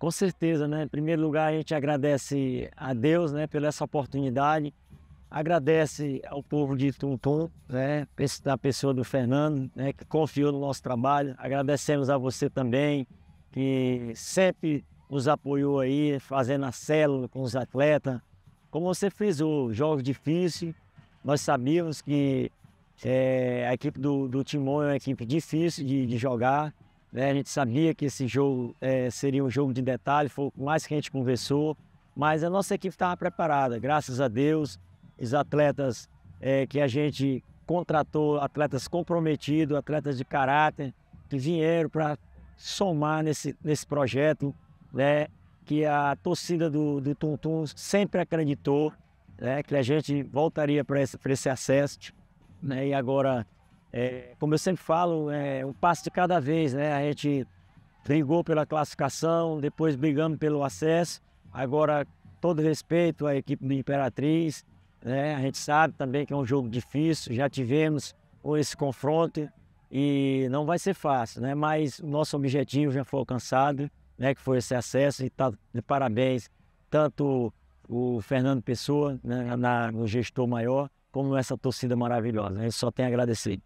Com certeza, né? Em primeiro lugar, a gente agradece a Deus, né, pela essa oportunidade. Agradece ao povo de Tuntum, né, da pessoa do Fernando, né, que confiou no nosso trabalho. Agradecemos a você também, que sempre nos apoiou aí, fazendo a célula com os atletas. Como você fez o jogo difícil, nós sabíamos que é, a equipe do, do Timão é uma equipe difícil de, de jogar. Né? A gente sabia que esse jogo é, seria um jogo de detalhe, foi o mais que a gente conversou. Mas a nossa equipe estava preparada, graças a Deus os atletas é, que a gente contratou, atletas comprometidos, atletas de caráter, que vieram para somar nesse, nesse projeto, né? que a torcida do, do Tum Tum sempre acreditou né? que a gente voltaria para esse, esse acesso. Né? E agora, é, como eu sempre falo, é um passo de cada vez. Né? A gente brigou pela classificação, depois brigamos pelo acesso, agora todo respeito à equipe do Imperatriz, né? A gente sabe também que é um jogo difícil, já tivemos esse confronto e não vai ser fácil, né? Mas o nosso objetivo já foi alcançado, né? Que foi esse acesso e tá de parabéns tanto o Fernando Pessoa, né? Na, no gestor maior, como essa torcida maravilhosa. A gente só tem a agradecer.